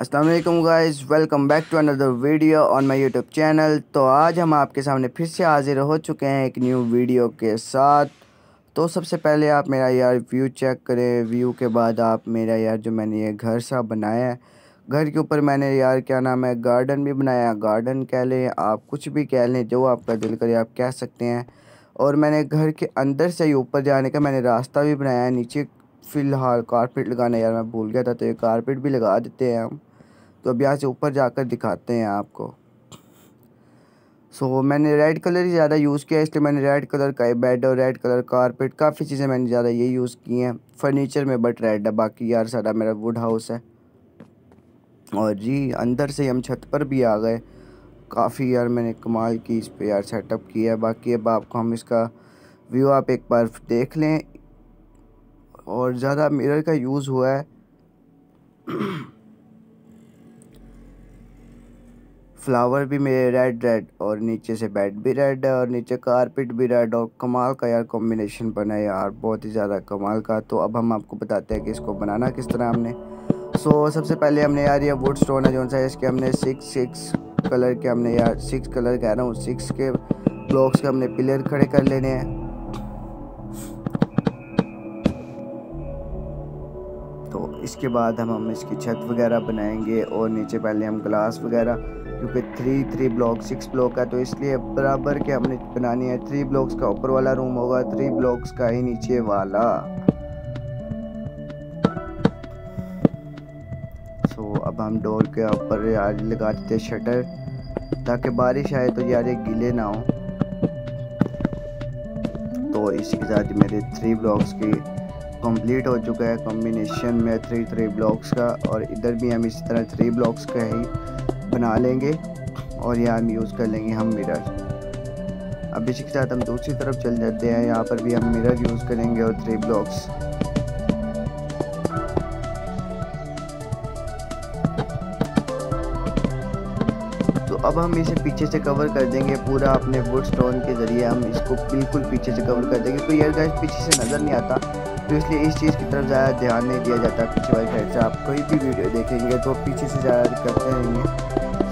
अस्सलाम guys welcome back to another video on my YouTube channel तो आज हम आपके सामने फिर से हाजिर हो चुके हैं एक न्यू वीडियो के साथ। तो सबसे पहले आप मेरा यार व्यू चेक करें। व्यू के बाद आप मेरा यार जो मैंने ये घर सा बनाया है, घर के ऊपर मैंने यार क्या नाम है गार्डन भी बनाया। गार्डन कह लें, आप कुछ भी कह लें, जो आपका दिल करे आप कह सकते हैं। और मैंने घर के अंदर से ही ऊपर जाने का मैंने रास्ता भी बनाया नीचे फ़िलहाल कारपेट लगाना यार मैं भूल गया था तो ये कारपेट भी लगा देते हैं हम। तो अब यहाँ से ऊपर जाकर दिखाते हैं आपको। सो so, मैंने रेड कलर ही ज़्यादा यूज़ किया इसलिए मैंने रेड कलर का बेड और रेड कलर कारपेट काफ़ी चीज़ें मैंने ज़्यादा ये यूज़ की हैं। फर्नीचर में बट रेड है बाकी यार सारा मेरा वुड हाउस है। और जी अंदर से हम छत पर भी आ गए। काफ़ी यार मैंने कमाल की इस पर यार सेटअप किया है। बाकी अब आपको हम इसका व्यू आप एक बार देख लें। और ज़्यादा मिरर का यूज़ हुआ है। फ्लावर भी मेरे रेड रेड और नीचे से बेड भी रेड है और नीचे कारपेट भी रेड और कमाल का यार कॉम्बिनेशन बना है यार बहुत ही ज़्यादा कमाल का। तो अब हम आपको बताते हैं कि इसको बनाना किस तरह हमने। सो so, सबसे पहले हमने यार ये वुड स्टोन है जो सा इसके हमने सिक्स सिक्स कलर के हमने यार सिक्स कलर कह रहा हूँ सिक्स के ब्लॉक्स के हमने पिलर खड़े कर लेने हैं। इसके बाद हम हम इसकी छत वगैरह बनाएँगे और नीचे पहले हम ग्लास वगैरह, क्योंकि three three block six block है तो इसलिए बराबर के हमने बनानी है। थ्री ब्लॉक्स का ऊपर वाला रूम होगा थ्री ब्लॉक्स का ही नीचे वाला। सो अब हम डोर के ऊपर यार लगा देते शटर ताकि बारिश आए तो यार ये गीले ना हो। तो इसी के साथ मेरे थ्री ब्लॉक्स की कंप्लीट हो चुका है कॉम्बिनेशन में थ्री थ्री ब्लॉक्स का और इधर भी हम इसी तरह थ्री ब्लॉक्स का ही बना लेंगे और यहाँ हम यूज़ कर लेंगे हम मिरर अब इसी के साथ हम दूसरी तरफ़ चल जाते हैं, यहाँ पर भी हम मिरर यूज़ करेंगे और थ्री ब्लॉक्स तो अब हम इसे पीछे से कवर कर देंगे पूरा अपने वुड स्टोन के ज़रिए, हम इसको बिल्कुल पीछे से कवर कर देंगे। तो यार गाइस पीछे से नज़र नहीं आता। तो इसलिए इस चीज़ की तरफ़ ज़्यादा ध्यान नहीं दिया जाता पीछे वाली साइड से। आप कोई भी वीडियो देखेंगे तो पीछे से ज़्यादा करते रहेंगे।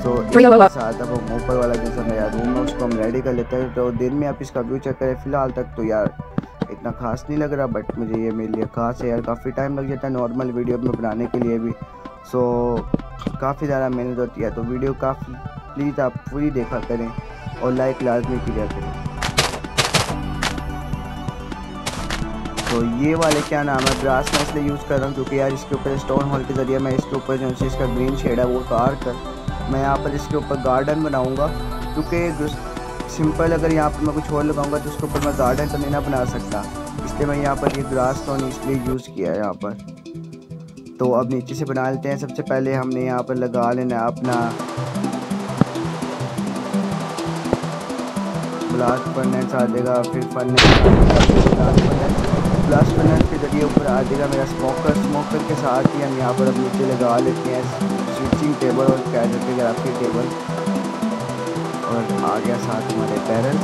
तो साथ अब हम ऊपर वाला जो सा मेरा रूम है उसको हम रेडी कर लेते हैं। तो दिन में आप इसका व्यू चेक करें फ़िलहाल तक तो यार इतना खास नहीं लग रहा बट मुझे ये मेरे लिए खास है यार। काफ़ी टाइम लग जाता है नॉर्मल वीडियो में बनाने के लिए भी। सो काफ़ी ज़्यादा मेहनत होती है। तो वीडियो काफ़ी प्लीज़ आप पूरी देखा करें और लाइक लाजमी किया करें। तो ये वाले क्या नाम है? ब्रास मैं इसलिए यूज़ कर रहा हूँ क्योंकि यार इसके ऊपर स्टोन हॉल के ज़रिए मैं इसके ऊपर जो है इसका ग्रीन शेड है, वो काट कर मैं यहाँ पर इसके ऊपर गार्डन बनाऊँगा। क्योंकि सिंपल अगर यहाँ पर मैं कुछ और लगाऊँगा तो उसके ऊपर मैं गार्डन तो नहीं ना बना सकता। इसलिए मैं यहाँ पर ये ग्रास स्टोन इसलिए यूज़ किया है यहाँ पर। तो अब नीचे से बना लेते हैं। सबसे पहले हमने यहाँ पर लगा लेना अपना ब्लास्ट फर्नेस आ जाएगा, फिर फर्नेस ब्लास्ट फर्नेस के ज़रिए ऊपर आ जाएगा मेरा स्मोकर स्मोकर के साथ ही हम यहाँ पर अब नीचे लगा लेते हैं. स्विचिंग टेबल और कैजर के टेबल और आ गया साथ हमारे पैरल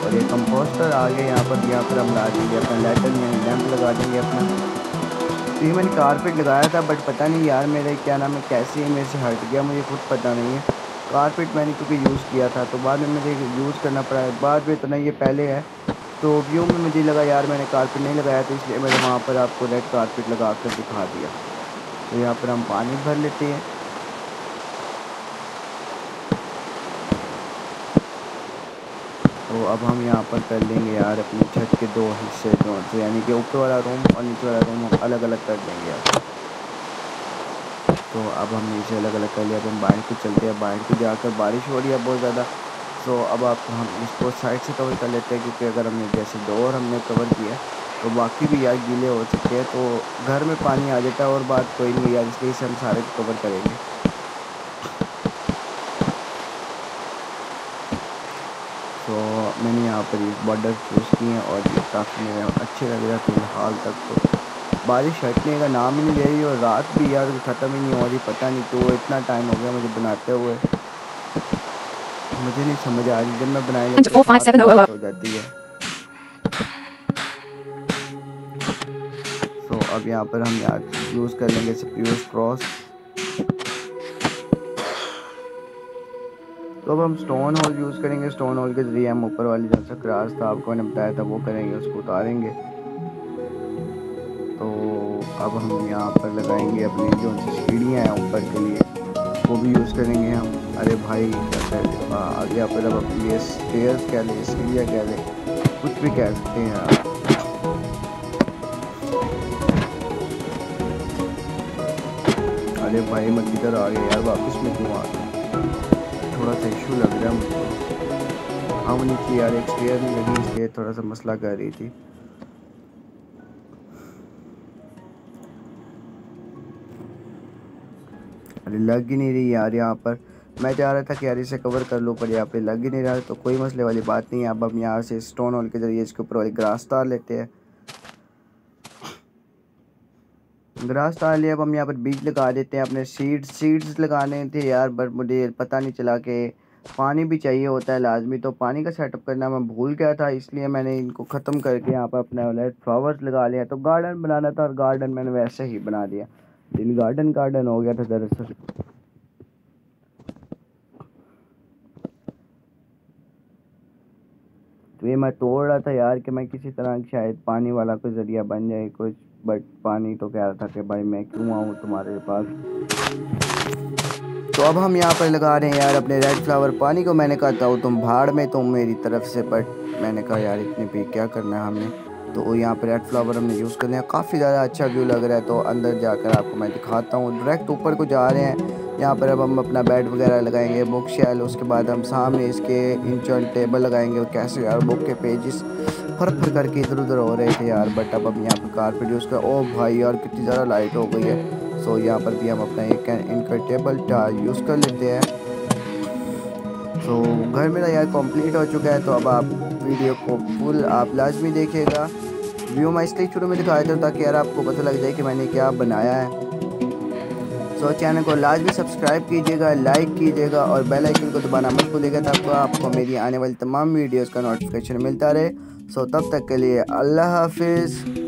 और ये कंपोस्टर आ गया यहाँ पर. यहाँ पर हम ला देंगे अपना लेटर में लैंप लगा देंगे अपना. तो ये मैंने कारपेट लगाया था बट पता नहीं यार मेरे क्या नाम है, कैसे है मेरे से हट गया, मुझे खुद पता नहीं है. कारपेट मैंने क्योंकि यूज़ किया था तो बाद में मुझे यूज़ करना पड़ा. है बाद में तो नहीं ये पहले है तो व्यू में मुझे लगा, यार, मैंने कारपेट नहीं लगाया तो इसलिए मैंने वहाँ पर आपको रेड कारपेट लगा कर दिखा दिया। तो यहाँ पर हम पानी भर लेते हैं। तो अब हम यहाँ पर कर लेंगे यार अपनी छत के दो हिस्से जो यानी कि ऊपर वाला रूम और नीचे वाला रूम हम अलग अलग कर देंगे यार। तो अब हम नीचे अलग अलग कर लिया। अब हम बाहर को चलते हैं। बाहर को जाकर बारिश हो रही है बहुत ज़्यादा। तो अब आप हम इसको साइड से कवर कर लेते हैं, क्योंकि अगर हमने जैसे डोर हमने कवर किया तो बाकी भी यार गीले हो सकते हैं तो घर में पानी आ जाता है और बात कोई नहीं यार इसलिए से हम सारे कवर करेंगे। तो मैंने यहाँ पर बॉर्डर चूज़ किए हैं और ये काफ़ी अच्छे लग रहा फ़िलहाल तक तो। बारिश हटने का नाम ही नहीं ले रही और रात भी यार ख़त्म ही नहीं हो रही, पता नहीं क्यों, इतना टाइम हो गया मुझे बनाते हुए। मुझे नहीं समझ आ रही। जब मैं बनाएँगे तो हो जाती है। तो अब यहाँ पर हम यहाँ यूज़ कर लेंगे क्रॉस तो अब हम स्टोन होल यूज़ करेंगे। स्टोन होल के ज़रिए हम ऊपर वाली जो सा क्रास था आपको मैंने बताया था वो करेंगे उसको उतारेंगे। तो अब हम यहाँ पर लगाएँगे अपनी जो सीढ़ियाँ हैं ऊपर के लिए वो भी यूज़ करेंगे हम। अरे भाई आगे यहाँ पर अब अपनी ये स्टेयर्स कह लें, सीढ़ियाँ कह लें, कुछ भी कह सकते हैं आप। अरे भाई, मैं किधर आ गया यार? वापस में क्यों आ गया थोड़ा सा इशू लग रहा है मुझको। हाँ नीचे यार, एक स्टेयर नहीं लगी, इसलिए थोड़ा सा मसला कर रही थी। अरे लग ही नहीं रही यार यहाँ पर। मैं चाह रहा था कि यार इसे कवर कर लूँ, पर यहाँ पे लग ही नहीं रहा तो कोई मसले वाली बात नहीं है। अब हम यहाँ से स्टोन होल के ज़रिए इसके ऊपर वाली ग्रास तार लेते हैं। ग्रास तार लिए अब हम यहाँ पर बीज लगा देते हैं, अपने सीड्स सीड्स लगाने थे यार बट मुझे पता नहीं चला कि पानी भी चाहिए होता है लाजमी। तो पानी का सेटअप करना मैं भूल गया था, इसलिए मैंने इनको ख़त्म करके यहाँ पर अपने वाले फ्लावर्स लगा लिया तो गार्डन बनाना था और गार्डन मैंने वैसे ही बना दिया। दिन गार्डन गार्डन हो गया था दरअसल। तो ये मैं तोड़ रहा था यार कि मैं किसी तरह शायद पानी वाला कोई ज़रिया बन जाए कुछ बट पानी तो कह रहा था कि भाई मैं क्यों आऊँ तुम्हारे पास? तो अब हम यहाँ पर लगा रहे हैं यार अपने रेड फ्लावर पानी को मैंने कहा था तुम भाड़ में, तुम मेरी तरफ़ से। बट मैंने कहा, यार इतने पे क्या करना है हमने? तो यहाँ पर रेड फ्लावर हमने यूज़ कर लिया काफ़ी ज़्यादा अच्छा व्यू लग रहा है तो अंदर जाकर आपको मैं दिखाता हूँ। डायरेक्ट ऊपर को जा रहे हैं। यहाँ पर अब हम अपना बेड वगैरह लगाएँगे बुक शेल उसके बाद हम सामने इसके इंच टेबल लगाएँगे, और कैसे यार बुक के पेजेस फर फर करके इधर उधर हो रहे थे यार बट अब हम यहाँ पर कारपेट यूज़ कर, ओ भाई यार कितनी ज़्यादा लाइट हो गई है। सो यहाँ पर भी हम अपना एक इनका टेबल यूज़ कर लेते हैं। तो घर मेरा यार कंप्लीट हो चुका है तो अब आप वीडियो को फुल आप लाजमी देखिएगा। व्यू मैं इसलिए शुरू में दिखाया था ताकि यार आपको पता लग जाए कि मैंने क्या बनाया है। सो चैनल को लाजमी सब्सक्राइब कीजिएगा लाइक कीजिएगा और बेल आइकन को दबाना मत भूलिएगा ताकि आपको मेरी आने वाली तमाम वीडियोस का नोटिफिकेशन मिलता रहे। सो तब तक के लिए अल्लाह हाफिज़।